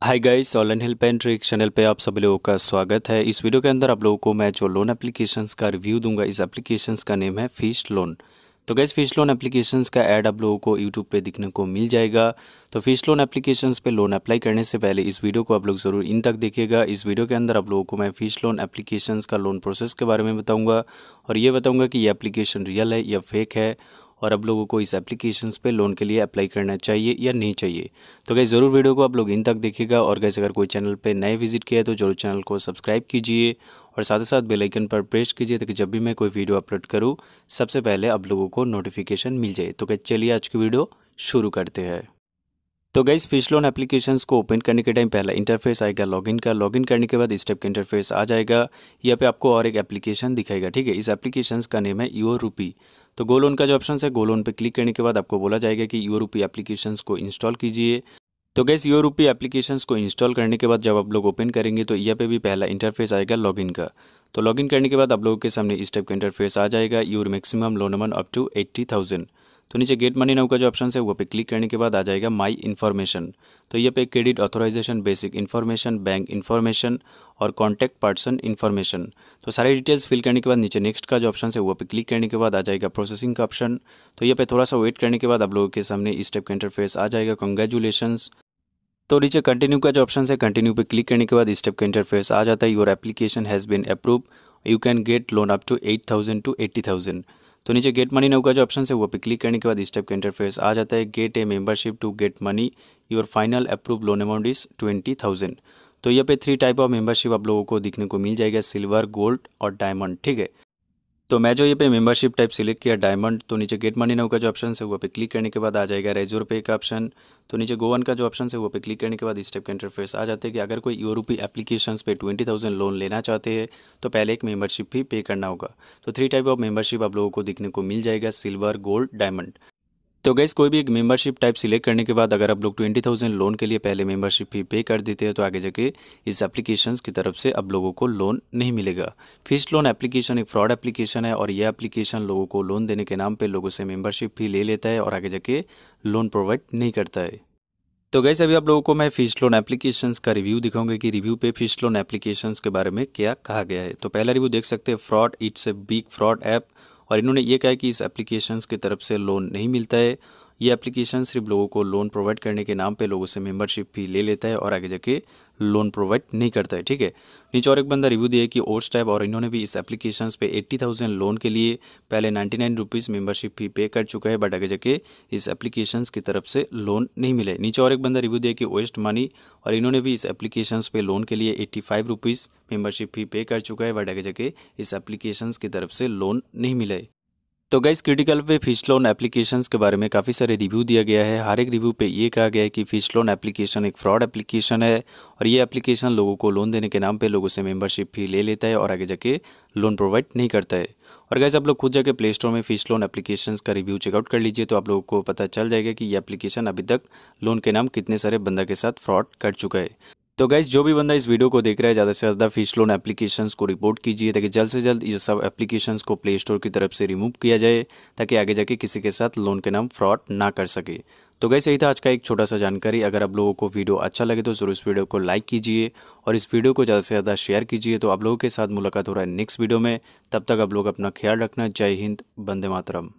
Hi guys online help and trick channel पे आप सभी लोगों का स्वागत है। इस वीडियो के अंदर आप लोगों को मैं जो लोन एप्लीकेशंस का रिव्यू दूँगा, इस एप्लीकेशंस का नेम है फ़िश लोन तो गैस फ़िश लोन एप्लीकेशंस का ऐड आप लोगों को यूट्यूब पे दिखने को मिल जाएगा। तो फ़िश लोन एप्लीकेशंस पे लोन अप्लाई करने से पहले इस वीडियो को आप लोग ज़रूर इन तक देखिएगा। इस वीडियो के अंदर आप लोगों को मैं फ़िश लोन एप्लीकेशंस का लोन प्रोसेस के बारे में बताऊँगा और ये बताऊँगा कि ये एप्लीकेशन रियल है या फेक है। और अब लोगों को इस एप्लीकेशन पे लोन के लिए अप्लाई करना चाहिए या नहीं चाहिए। तो गैस ज़रूर वीडियो को आप लोग इन तक देखिएगा और गैस अगर कोई चैनल पे नए विज़िट किया है तो ज़रूर चैनल को सब्सक्राइब कीजिए और साथ ही साथ बेलाइकन पर प्रेस कीजिए ताकि जब भी मैं कोई वीडियो अपलोड करूँ, सबसे पहले आप लोगों को नोटिफिकेशन मिल जाए। तो क्या चलिए आज की वीडियो शुरू करते हैं। तो गई फ़िश लोन एप्लीकेशन को ओपन करने के टाइम पहला इंटरफेस आएगा लॉगिन का। लॉगिन करने के बाद इस टाइप का इंटरफेस आ जाएगा। यहाँ पे आपको और एक एप्लीकेशन दिखाएगा, ठीक है? इस एप्लीकेशन का नेम है यूओ रूपी तो गो लोन का जो ऑप्शन है गो लोन पे क्लिक करने के बाद आपको बोला जाएगा कि यूओ रूपी एप्लीकेशन को इंस्टॉल कीजिए। तो गैस यूओ रूपी एप्लीकेशन को इंस्टॉल करने के बाद जब आप लोग ओपन करेंगे तो यहाँ पे भी पहला इंटरफेस आएगा लॉगिन का। तो लॉगिन करने के बाद आप लोगों के सामने इस टाइप का इंटरफेस आ जाएगा। Your maximum loan amount up to eighty thousand तो नीचे गेट मनी नाउ का जो ऑप्शन है, वो पे क्लिक करने के बाद आ जाएगा माई इन्फॉर्मेशन तो ये पे credit authorization basic information bank information और कॉन्टैक्ट पर्सन इन्फॉर्मेशन तो सारी डिटेल्स फिल करने के बाद नीचे नेक्स्ट का जो ऑप्शन है, वो पे क्लिक करने के बाद आ जाएगा प्रोसेसिंग का ऑप्शन तो ये पे थोड़ा सा वेट करने के बाद आप लोगों के सामने इस टाइप का इंटरफेस आ जाएगा. कॉन्ग्रेचुलेशन तो नीचे कंटिन्यू का जो ऑप्शन है कंटिन्यू पे क्लिक करने के बाद इस टाइप का इंटरफेस आ जाता है. Your application has been approve you can get loan up to eight thousand to eighty thousand तो नीचे गेट मनी नाउ का जो ऑप्शन है, वो पे क्लिक करने के बाद इस टाइप का इंटरफेस आ जाता है। Get a membership to get money your final approve loan amount is twenty thousand तो यहाँ पे थ्री टाइप ऑफ़ मेंबरशिप आप लोगों को दिखने को मिल जाएगा सिल्वर गोल्ड और डायमंड ठीक है? तो मैं जो ये पे मेंबरशिप टाइप सिलेक्ट किया डायमंड तो नीचे गेट मनी नाउ का जो ऑप्शन है, वो पे क्लिक करने के बाद आ जाएगा रेजोर पे का ऑप्शन तो नीचे गोवन का जो ऑप्शन है, वो पे क्लिक करने के बाद इस टाइप का इंटरफेस आ जाते हैं कि अगर कोई यूरोपी एप्लीकेशन पे ट्वेंटी थाउज़ेंड लोन लेना चाहते हैं तो पहले एक मेंबरशिप भी पे करना होगा. तो थ्री टाइप ऑफ़ मेंबरशिप आप लोगों को देखने को मिल जाएगा सिल्वर गोल्ड डायमंड तो गैस कोई भी एक मेंबरशिप टाइप सिलेक्ट करने के बाद अगर आप लोग ट्वेंटी थाउज़ेंड लोन के लिए पहले मेंबरशिप फ़ी पे कर देते हैं तो आगे जाके इस एप्लीकेशन की तरफ़ से अब लोगों को लोन नहीं मिलेगा। फ़िश लोन एप्लीकेशन एक फ्रॉड एप्लीकेशन है और यह एप्लीकेशन लोगों को लोन देने के नाम पर लोगों से मेम्बरशिप फ़ी ले लेता है और आगे जाके लोन प्रोवाइड नहीं करता है। तो गैस अभी आप लोगों को मैं फ़िश लोन एप्लीकेशंस का रिव्यू दिखाऊँगा कि रिव्यू पे फ़िश लोन एप्लीकेशंस के बारे में क्या कहा गया है। तो पहला रिव्यू देख सकते हैं fraud it's a big fraud app और इन्होंने ये कहा कि इस एप्लीकेशन की तरफ़ से लोन नहीं मिलता है ये एप्लीकेशन सिर्फ़ लोगों को लोन प्रोवाइड करने के नाम पे लोगों से मेंबरशिप फ़ी ले लेता है और आगे जाके लोन प्रोवाइड नहीं करता है, ठीक है? नीचे और एक बंदा रिव्यू दिया कि ओट्स टाइप और इन्होंने भी इस एप्लीकेशन पे एट्टी थाउज़ेंड लोन के लिए पहले ninety nine rupees membership fee pay कर चुका है बट आगे जाके इस एप्लीकेशन की तरफ़ से लोन नहीं मिले। नीचे और एक बंदा रिव्यू दिया कि वेस्ट मनी और इन्होंने भी इस एप्लीकेशन पे लोन के लिए eighty five rupees membership fee pay कर चुका है बट आगे जाके इस एप्लीकेशन की तरफ़ से लोन नहीं मिले। तो गाइस क्रिटिकल पे फ़िश लोन एप्लीकेशंस के बारे में काफ़ी सारे रिव्यू दिया गया है। हर एक रिव्यू पे ये कहा गया है कि फ़िश लोन एप्लीकेशन एक फ्रॉड एप्लीकेशन है और ये एप्लीकेशन लोगों को लोन देने के नाम पे लोगों से मेंबरशिप फ़ी ले लेता है और आगे जाके लोन प्रोवाइड नहीं करता है। और गैस आप लोग खुद जाके प्ले स्टोर में फ़िश लोन एप्लीकेशन का रिव्यू चेकआउट कर लीजिए तो आप लोगों को पता चल जाएगा कि ये एप्लीकेशन अभी तक लोन के नाम कितने सारे बंदा के साथ फ्रॉड कर चुका है। तो गैस जो भी बंदा इस वीडियो को देख रहा है, ज़्यादा से ज़्यादा फ़िश लोन एप्लीकेशंस को रिपोर्ट कीजिए, ताकि जल्द से जल्द ये सब एप्लीकेशंस को प्ले स्टोर की तरफ़ से रिमूव किया जाए, ताकि आगे जाके किसी के साथ लोन के नाम फ्रॉड ना कर सके। तो गैस यही था आज का एक छोटा सा जानकारी। अगर आप लोगों को वीडियो अच्छा लगे तो ज़रूर इस वीडियो को लाइक कीजिए, और इस वीडियो को ज़्यादा से ज़्यादा शेयर कीजिए। तो आप लोगों के साथ मुलाकात हो रहा है नेक्स्ट वीडियो में। तब तक आप लोग अपना ख्याल रखना। जय हिंद बंदे मातरम।